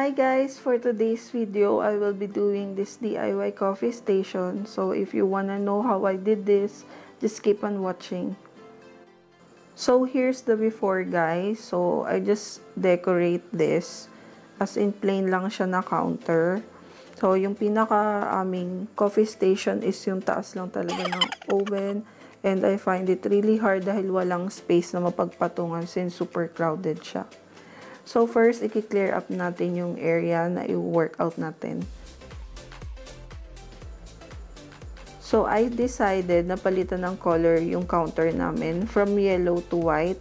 Hi guys! For today's video, I will be doing this DIY coffee station. So if you wanna know how I did this, just keep on watching. So here's the before guys. So I just decorate this. As in plain lang siya na counter. So yung pinaka aming coffee station is yung taas lang talaga ng oven. And I find it really hard dahil walang space na mapagpatungan since super crowded siya. So, first, i-clear up natin yung area na i-workout natin. So, I decided na palitan ng color yung counter namin from yellow to white.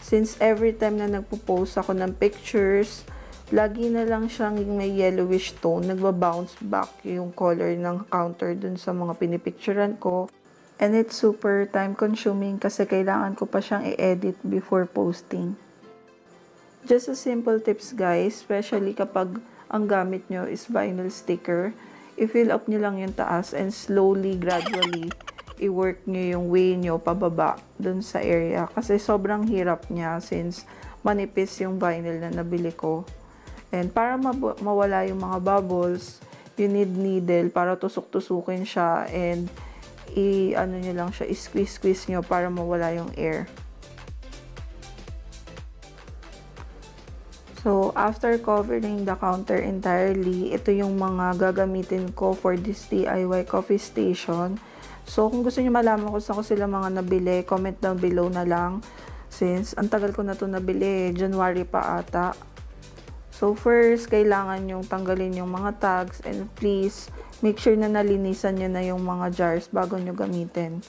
Since every time na nagpo-post ako ng pictures, lagi na lang siyang may yellowish tone, nagba-bounce back yung color ng counter dun sa mga pinipicturean ko. And it's super time consuming kasi kailangan ko pa siyang i-edit before posting. Just a simple tips guys, especially kapag ang gamit nyo is vinyl sticker. I-fill up nyo lang yung taas and slowly, gradually, i-work nyo yung way nyo pababa dun sa area. Kasi sobrang hirap niya since manipis yung vinyl na nabili ko. And para mawala yung mga bubbles, you need needle para tusok-tusukin siya and i-ano nyo lang siya, i-squeeze-squeeze nyo para mawala yung air. So, after covering the counter entirely, ito yung mga gagamitin ko for this DIY coffee station. So, kung gusto niyo malaman kung saan ko sila mga nabili, comment down below na lang. Since, ang tagal ko na to nabili, January pa ata. So, first, kailangan yung tanggalin yung mga tags and please, make sure na nalinisan nyo na yung mga jars bago nyo gamitin.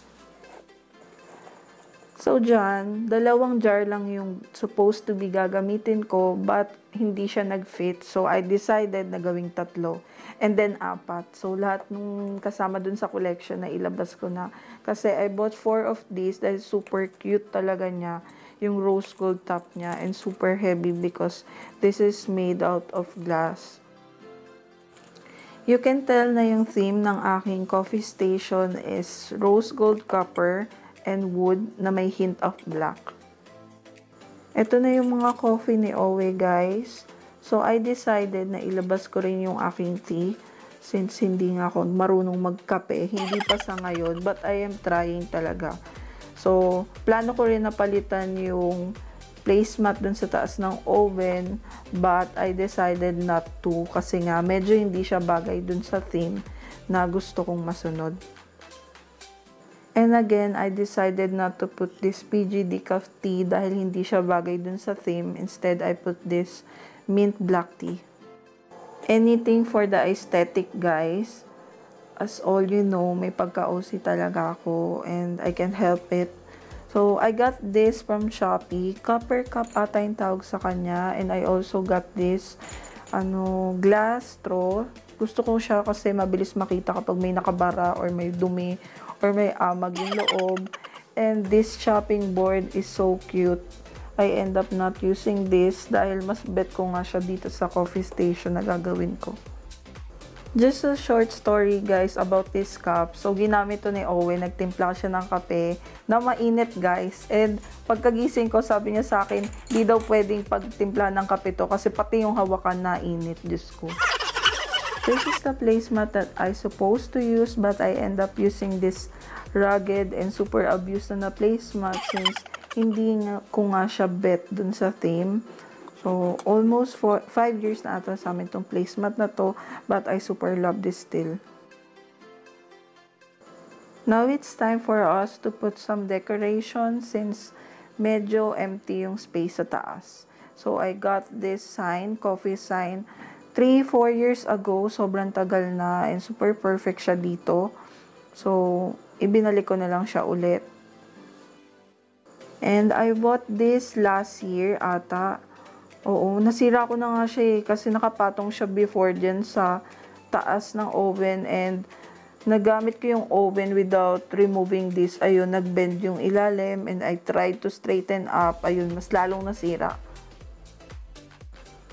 So, dyan, dalawang jar lang yung supposed to be gagamitin ko, but hindi siya nag-fit. So, I decided na gawing tatlo. And then, apat. So, lahat nung kasama dun sa collection na ilabas ko na. Kasi I bought four of these dahil super cute talaga niya. Yung rose gold top niya and super heavy because this is made out of glass. You can tell na yung theme ng aking coffee station is rose gold copper and wood na may hint of black. Ito na yung mga coffee ni Owe guys. So I decided na ilabas ko rin yung aking tea since hindi nga ako marunong magkape. Hindi pa sa ngayon but I am trying talaga. So plano ko rin na palitan yung placemat dun sa taas ng oven but I decided not to kasi nga medyo hindi siya bagay dun sa theme na gusto kong masunod. And again, I decided not to put this PG decaf tea dahil hindi siya bagay dun sa theme. Instead, I put this mint black tea. Anything for the aesthetic, guys. As all you know, may pagka-OC talaga ako and I can help it. So, I got this from Shopee. Copper cup ata yung tawag sa kanya. And I also got this ano, glass straw. Gusto ko siya kasi mabilis makita kapag may nakabara or may dumi or may amag yung loob. And this chopping board is so cute. I end up not using this dahil mas bet ko nga siya dito sa coffee station na gagawin ko. Just a short story guys about this cup. So ginamit to ni Owen, nagtimpla siya ng kape na mainit guys. And pagkagising ko sabi niya sa akin, di daw pwedeng pagtimpla ng kape to kasi pati yung hawakan na init, Diyos ko. This is the placemat that I supposed to use but I end up using this rugged and super abused na placemat since hindi nga, ko nga siya bet dun sa theme. So, almost 5 years na ata sa amin tong placemat na to but I super love this still. Now it's time for us to put some decoration since medyo empty yung space sa taas. So, I got this sign, coffee sign 3-4 years ago, sobrang tagal na and super perfect siya dito. So, ibinalik ko na lang siya ulit. And I bought this last year ata. Oo, nasira ko na nga siya eh, kasi nakapatong siya before dyan sa taas ng oven and nagamit ko yung oven without removing this. Ayun, nagbend yung ilalim and I tried to straighten up. Ayun, mas lalong nasira.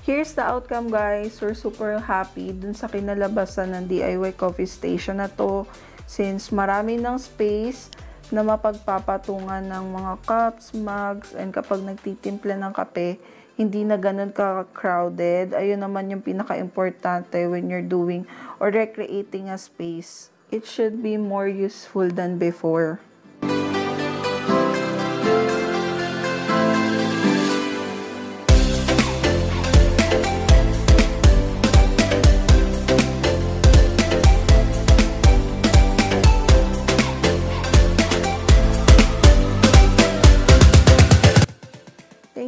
Here's the outcome guys. We're super happy dun sa kinalabasan ng DIY coffee station na to. Since marami ng space na mapagpapatungan ng mga cups, mugs, and kapag nagtitimpla ng kape, hindi na ganun ka-crowded. Ayun naman yung pinaka-importante when you're doing or recreating a space. It should be more useful than before.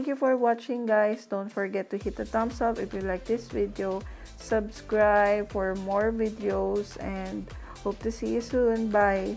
Thank you for watching guys. Don't forget to hit the thumbs up if you like this video. Subscribe for more videos and hope to see you soon. Bye.